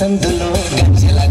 pasando los